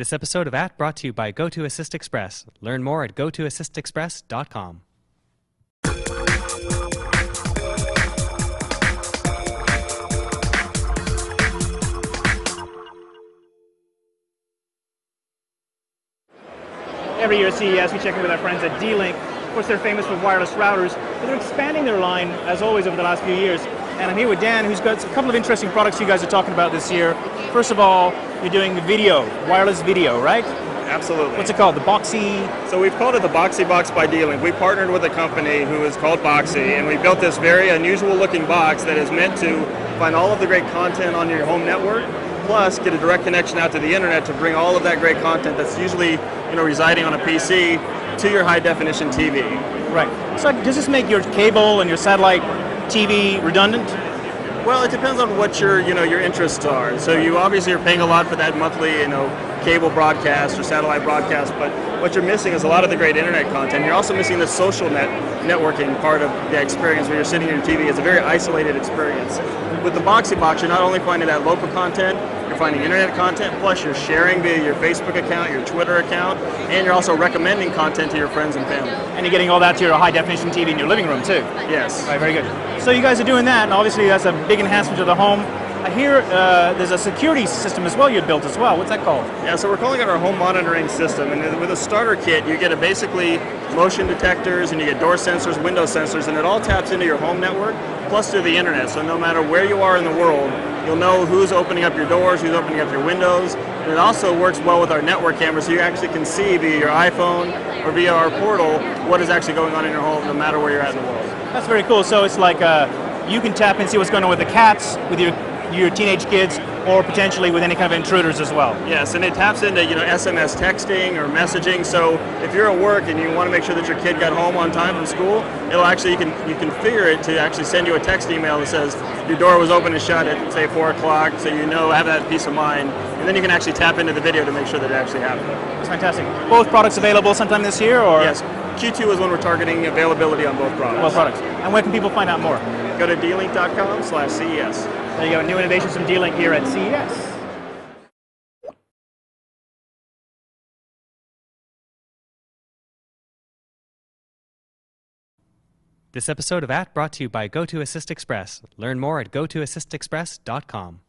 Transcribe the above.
This episode of At brought to you by GoToAssist Express. Learn more at gotoassistexpress.com. Every year at CES, we check in with our friends at D-Link. Of course, they're famous for wireless routers, but they're expanding their line, as always, over the last few years. And I'm here with Dan, who's got a couple of interesting products you guys are talking about this year. First of all, you're doing the video, wireless video, right? Absolutely. What's it called? The Boxee. So we've called it the Boxee Box by D-Link. We partnered with a company who is called Boxee, and we built this very unusual looking box that is meant to find all of the great content on your home network, plus get a direct connection out to the internet to bring all of that great content that's usually you know residing on a PC to your high definition TV. Right. So does this make your cable and your satellite TV redundant? Well, it depends on what your you know your interests are. So you obviously are paying a lot for that monthly you know cable broadcast or satellite broadcast, but what you're missing is a lot of the great internet content. You're also missing the social net networking part of the experience where you're sitting in your TV. It's a very isolated experience. With the Boxee Box, you're not only finding that local content, you're finding internet content, plus you're sharing via your Facebook account, your Twitter account, and you're also recommending content to your friends and family. And you're getting all that to your high definition TV in your living room too. Yes. Right, very good. So you guys are doing that, and obviously that's a big enhancement to the home. I hear uh, there's a security system as well you built as well. What's that called? Yeah, so we're calling it our home monitoring system, and with a starter kit, you get a basically motion detectors, and you get door sensors, window sensors, and it all taps into your home network plus to the internet. So no matter where you are in the world, you'll know who's opening up your doors, who's opening up your windows, and it also works well with our network camera, so you actually can see via your iPhone or via our portal what is actually going on in your home, no matter where you're at in the world. That's very cool. So it's like uh, you can tap and see what's going on with the cats, with your your teenage kids, or potentially with any kind of intruders as well. Yes, and it taps into you know SMS texting or messaging. So if you're at work and you want to make sure that your kid got home on time from school, it'll actually you can you can configure it to actually send you a text email that says your door was open and shut at say four o'clock, so you know have that peace of mind, and then you can actually tap into the video to make sure that it actually happened. That's fantastic. Both products available sometime this year, or Yes, Q2 is when we're targeting availability on both products. both products. And where can people find out more? Go to dlink.com slash CES. There you go. New innovations from D-Link here at CES. This episode of At brought to you by GoToAssist Express. Learn more at gotoassistexpress.com.